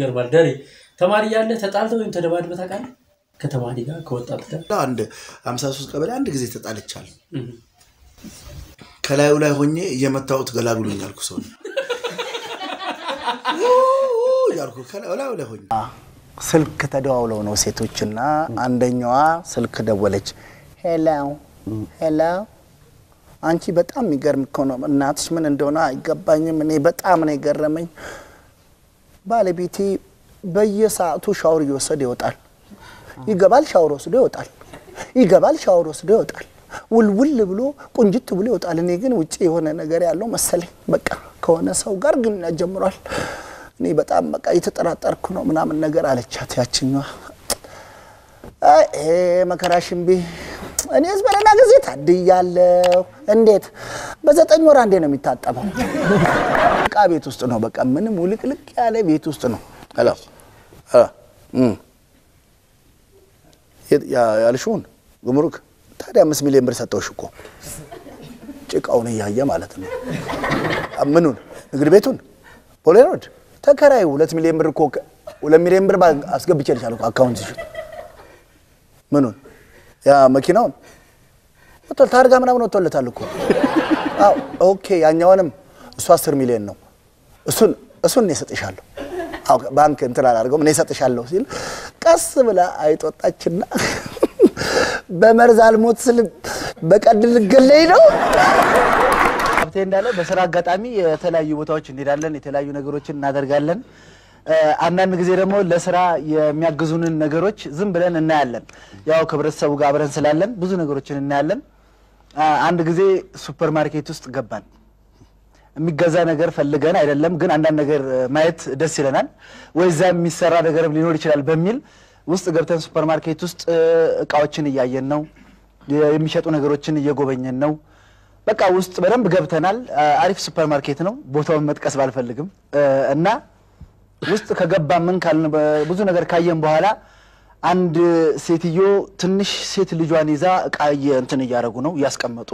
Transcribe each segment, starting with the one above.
ይገርማል። ደሬ ተማሪ እያለህ ተጣልተህ ወይም ተደባድበህ ታውቃለህ? ከተማሪ ጋር ከወጣት ጋር አንድ 53 ቀበሌ አንድ ጊዜ ተጣልቻለሁ። ከላዩ ላይ ሆኜ እየመታሁት ገላግሉኝ ያልኩ ሰው ነው። ያልኩ ከላዩ ላይ ሆኜ ስልክ ተደዋውለው ነው ሴቶችና አንደኛዋ ስልክ ደወለች። Hello hello፣ አንቺ በጣም የሚገርም እኮ ነው። እናትሽ ምን እንደሆነ አይገባኝም። እኔ በጣም ነው የገረመኝ። ባለቤቴ በየሰዓቱ ሻወር እየወሰደ ይወጣል። ይገባል፣ ሻወር ወስዶ ይወጣል። ይገባል፣ ሻወር ወስዶ ይወጣል። ውልውል ብሎ ቁንጅት ብሎ ይወጣል። እኔ ግን ውጭ የሆነ ነገር ያለው መሰለኝ። በቃ ከሆነ ሰው ጋር ግንኙነት ጀምሯል። እኔ በጣም በቃ የተጠራጠርኩ ነው ምናምን ነገር አለቻት ያችኛዋ። መከራሽን ቢ እኔስ በሌላ ጊዜ ታድያለሁ። እንዴት በዘጠኝ ወር አንዴ ነው የሚታጠበው። ቤት ውስጥ ነው። በቃ ምንም ውልቅልቅ ያለ ቤት ውስጥ ነው። ያልሽውን ጉምሩክ? ታዲያ አምስት ሚሊዮን ብር ሰጠውሽ እኮ። ጭቃውን እያየ ማለት ነው። ምኑን? ንግድ ቤቱን? ቦሌ ሮድ? ተከራዩ ሁለት ሚሊዮን ብር እኮ ሁለት ሚሊዮን ብር አስገብቼልሻለሁ እኮ account ሽ ምኑን? ያ መኪናውን? ታርጋ ምናምን ወጥቶለታል እኮ። Okay። ያኛውንም እሱ አስር ሚሊዮን ነው። እሱን እሱን እኔ እሰጥሻለሁ። ባንክ እንትን አላደርገውም እኔ እሰጥሻለሁ ሲል ቀስ ብላ አይጥ ወጣችና በመርዝ አልሞት ስል በቀድ ልገለኝ ነው። ሀብቴ እንዳለ በስራ አጋጣሚ የተለያዩ ቦታዎች እንሄዳለን፣ የተለያዩ ነገሮችን እናደርጋለን። አንዳንድ ጊዜ ደግሞ ለስራ የሚያግዙንን ነገሮች ዝም ብለን እናያለን። ያው ከህብረተሰቡ ጋር አብረን ስላለን ብዙ ነገሮችን እናያለን። አንድ ጊዜ ሱፐር ማርኬት ውስጥ ገባን። የሚገዛ ነገር ፈልገን አይደለም፣ ግን አንዳንድ ነገር ማየት ደስ ይለናል፣ ወይ እዛ የሚሰራ ነገርም ሊኖር ይችላል በሚል ውስጥ ገብተን ሱፐር ማርኬት ውስጥ እቃዎችን እያየን ነው፣ የሚሸጡ ነገሮችን እየጎበኘን ነው። በቃ ውስጥ በደንብ ገብተናል። አሪፍ ሱፐር ማርኬት ነው፣ ቦታውን መጥቀስ ባልፈልግም እና ውስጥ ከገባ ምን ካልን ብዙ ነገር ካየን በኋላ አንድ ሴትዮ ትንሽ ሴት ልጇን ይዛ እቃ እንትን እያደረጉ ነው እያስቀመጡ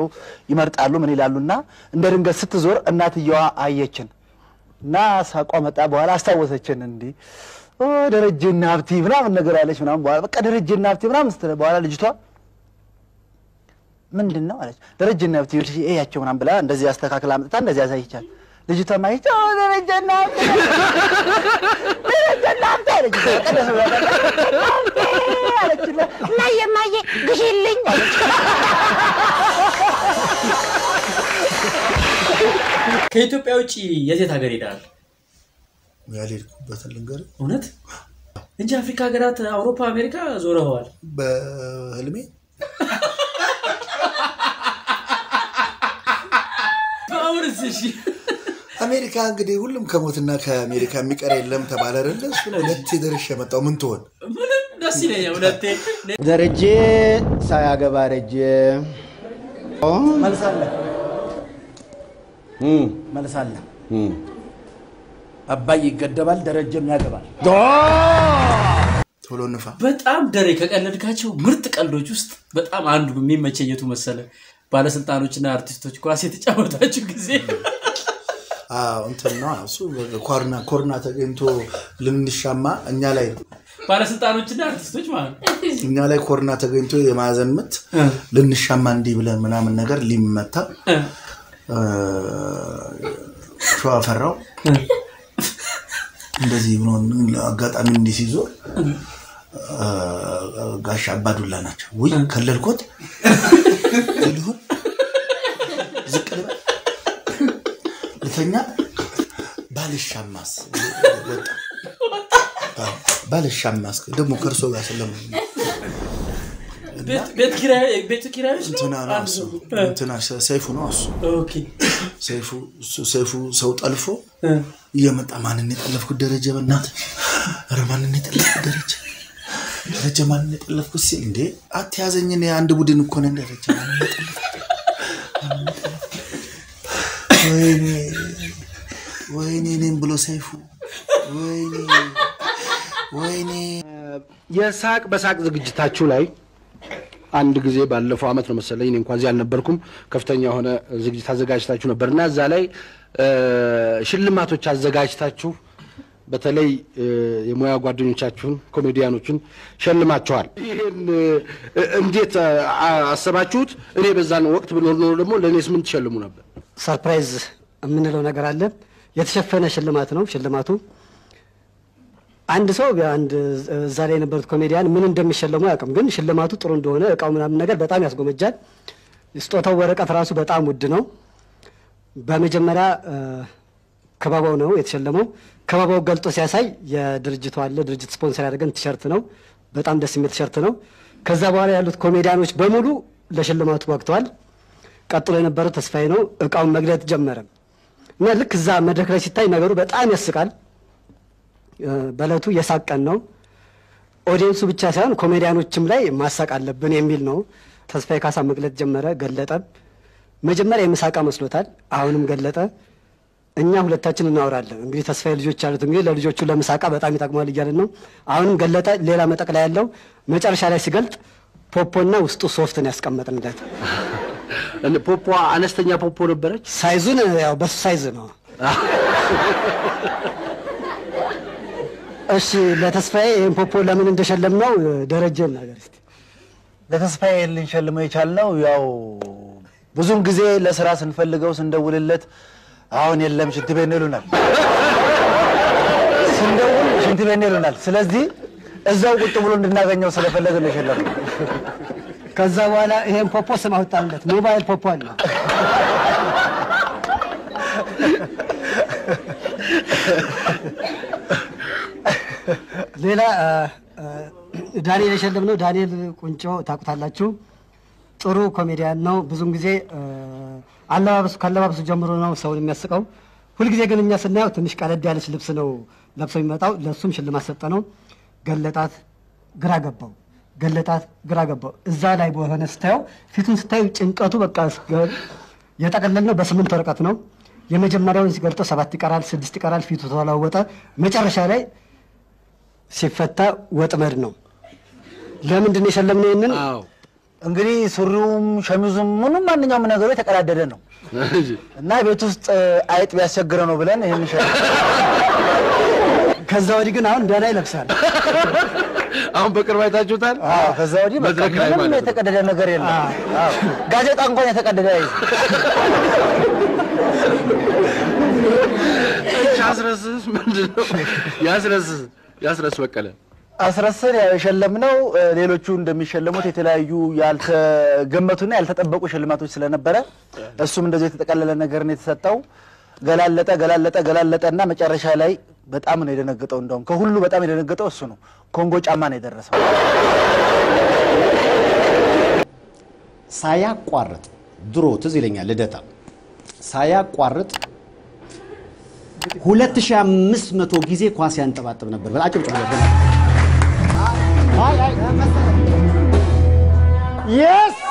ይመርጣሉ። ምን ይላሉና እንደ ድንገት ስትዞር እናትየዋ አየችን እና ሳቋ መጣ። በኋላ አስታወሰችን። እንዲህ ደረጀና ሀብቲ ምናምን ነገር አለች ምናምን በኋላ በቃ ደረጀና ሀብቲ ምናምን ስትል በኋላ ልጅቷ ምንድን ነው አለች። ደረጀና ሀብቲ ያቸው ምናምን ብላ እንደዚህ አስተካክላ አምጥታ እንደዚህ ያሳይቻል ልጅቷ ማየች ኦ ደረጀና ደረጀና ሀብቲ አለች ቀደስ ብላ አለችና አለች ከኢትዮጵያ ውጭ የሴት ሀገር ሄዳል? ያልሄድኩበትን ልንገር እውነት እንጂ አፍሪካ ሀገራት፣ አውሮፓ፣ አሜሪካ ዞረዋል። በህልሜ እሺ። አሜሪካ እንግዲህ ሁሉም ከሞትና ከአሜሪካ የሚቀር የለም ተባለ አይደለ? እሱን ሁለቴ ደርሼ የመጣው ምን ትሆን ምንም ደስ ይለኛል። ሁለቴ ደረጀ ሳያገባ ረጀ መልሳለ መልሳለ አባይ ይገደባል፣ ደረጀም ያገባል። ቶሎ ንፋ በጣም ደሬ ከቀለድካቸው ምርጥ ቀልዶች ውስጥ በጣም አንዱ የሚመቸኝ የቱ መሰለ? ባለስልጣኖችና አርቲስቶች ኳስ የተጫወታችሁ ጊዜ ነው እሱ corner corner ተገኝቶ ልንሻማ እኛ ላይ ባለስልጣኖችና አርቲስቶች ማለት ነው። እኛ ላይ corner ተገኝቶ የማዕዘን ምት ልንሻማ እንዲህ ብለን ምናምን ነገር ሊመታ ሸዋፈራው። እንደዚህ ብሎ አጋጣሚ እንዲህ ሲዞር ጋሽ አባዱላ ናቸው። ውይ ከለልኮት ልሁን ዝቅ ልበል ልተኛ ባልሻማስ? ባልሻማስ ደግሞ ከእርሶ ጋር ኪራይ-? እንትና እንትና ሰይፉ ነው እሱ። ሰይፉ ሰው ጠልፎ እየመጣ ማንን የጠለፍኩት ደረጀ በእናትህ? ኧረ ማንን የጠለፍኩት ደረጀ? ደረጀ ማንን የጠለፍኩት ሲል እንዴ? አትያዘኝ እኔ አንድ ቡድን እኮ ነን ደረጀ። ማንን የጠለፍኩት? ማንን የጠለፍኩት? ወይኔ እኔም ብሎ ሰይፉ ወይኔ ወይኔ የሳቅ በሳቅ ዝግጅታችሁ ላይ አንድ ጊዜ ባለፈው አመት ነው መሰለኝ፣ እኔ እንኳን እዚህ አልነበርኩም። ከፍተኛ የሆነ ዝግጅት አዘጋጅታችሁ ነበር እና እዛ ላይ ሽልማቶች አዘጋጅታችሁ በተለይ የሙያ ጓደኞቻችሁን ኮሜዲያኖችን ሸልማችኋል። ይህን እንዴት አሰባችሁት? እኔ በዛን ወቅት ብኖር ኖሮ ደግሞ ለእኔስ ምን ትሸልሙ ነበር? Surprise የምንለው ነገር አለ። የተሸፈነ ሽልማት ነው። ሽልማቱ አንድ ሰው አንድ እዛ ላይ የነበሩት ኮሜዲያን ምን እንደሚሸለሙ አያውቅም፣ ግን ሽልማቱ ጥሩ እንደሆነ እቃው ምናምን ነገር በጣም ያስጎመጃል። ስጦታው ወረቀት ራሱ በጣም ውድ ነው። በመጀመሪያ ክበበው ነው የተሸለመው። ክበበው ገልጦ ሲያሳይ የድርጅቱ አለ ድርጅት ስፖንሰር ያደረገን ቲሸርት ነው። በጣም ደስ የሚል ቲሸርት ነው። ከዛ በኋላ ያሉት ኮሜዲያኖች በሙሉ ለሽልማቱ ጓጉተዋል። ቀጥሎ የነበረው ተስፋዬ ነው። እቃውን መግለጥ ጀመረ እና ልክ እዛ መድረክ ላይ ሲታይ ነገሩ በጣም ያስቃል። በእለቱ የሳቅ ቀን ነው። audience ኡ ብቻ ሳይሆን ኮሜዲያኖችም ላይ ማሳቅ አለብን የሚል ነው። ተስፋዬ ካሳ መግለጥ ጀመረ፣ ገለጠ። መጀመሪያ የምሳ እቃ መስሎታል። አሁንም ገለጠ። እኛ ሁለታችን እናወራለን። እንግዲህ ተስፋዬ ልጆች አሉት። እንግዲህ ለልጆቹ ለምሳ እቃ በጣም ይጠቅማል እያለን ነው። አሁንም ገለጠ። ሌላ መጠቅለያ ያለው መጨረሻ ላይ ሲገልጥ ፖፖና ውስጡ ሶፍትን ያስቀመጥንለት ፖፖ አነስተኛ ፖፖ ነበረች። size ኡን ያው በሱ size ነው። እሺ ለተስፋዬ ይህን ፖፖ ለምን እንደሸለም ነው ደረጀ ነገር እስቲ ለተስፋዬ ልንሸልመው የቻልነው ያው ብዙም ጊዜ ለስራ ስንፈልገው ስንደውልለት አሁን የለም ሽንት ቤት ነው ይሉናል። ስንደውል ሽንት ቤት ነው ይሉናል። ስለዚህ እዛው ቁጭ ብሎ እንድናገኘው ስለፈለግን ነው የሸለምነው። ከዛ በኋላ ይሄን ፖፖ ስም አወጣንለት። ሞባይል ፖፖ አለ። ሌላ ዳንኤል የሸለምነው ዳንኤል ቁንጮ ታውቁታላችሁ። ጥሩ ኮሜዲያን ነው። ብዙም ጊዜ አለባበሱ ካለባበሱ ጀምሮ ነው ሰውን የሚያስቀው። ሁልጊዜ ግን እኛ ስናየው ትንሽ ቀለድ ያለች ልብስ ነው ለብሶ የሚመጣው። ለእሱም ሽልማት ሰጠ ነው። ገለጣት፣ ግራ ገባው። ገለጣት፣ ግራ ገባው። እዛ ላይ በሆነ ስታየው ፊቱን ስታዩ ጭንቀቱ በቃ እስከ- የጠቀለልነው በስምንት ወረቀት ነው። የመጀመሪያውን ሲገልጠው ሰባት ይቀራል፣ ስድስት ይቀራል። ፊቱ ተለዋወጠ። መጨረሻ ላይ ሲፈታ ወጥመድ ነው። ለምንድን ነው የሸለምነው ይህንን? እንግዲህ ሱሪውም ሸሚዙም ምንም ማንኛውም ነገሩ የተቀዳደደ ነው እና ቤት ውስጥ አይጥ ቢያስቸግረ ነው ብለን ይህን ሸ ከዛ ወዲህ ግን አሁን ደህና ይለብሳል። አሁን በቅርብ አይታችሁታል። አዎ፣ ከዛ ወዲህ ምንም የተቀደደ ነገር የለም። አዎ፣ ጋዜጣ እንኳን የተቀደደ እሺ፣ አስረስስ ምንድን ነው? ያስረስ በቀለ አስረስን ያው የሸለምነው ሌሎቹ እንደሚሸለሙት የተለያዩ ያልተገመቱና ያልተጠበቁ ሽልማቶች ስለነበረ እሱም እንደዚህ የተጠቀለለ ነገር ነው የተሰጠው። ገላለጠ ገላለጠ ገላለጠ እና መጨረሻ ላይ በጣም ነው የደነገጠው። እንደውም ከሁሉ በጣም የደነገጠው እሱ ነው። ኮንጎ ጫማ ነው የደረሰው። ሳያቋርጥ ድሮ ትዝ ይለኛል ልደታ ሳያቋርጥ 2500 ጊዜ ኳስ ያንጠባጥብ ነበር። ነበር። Yes!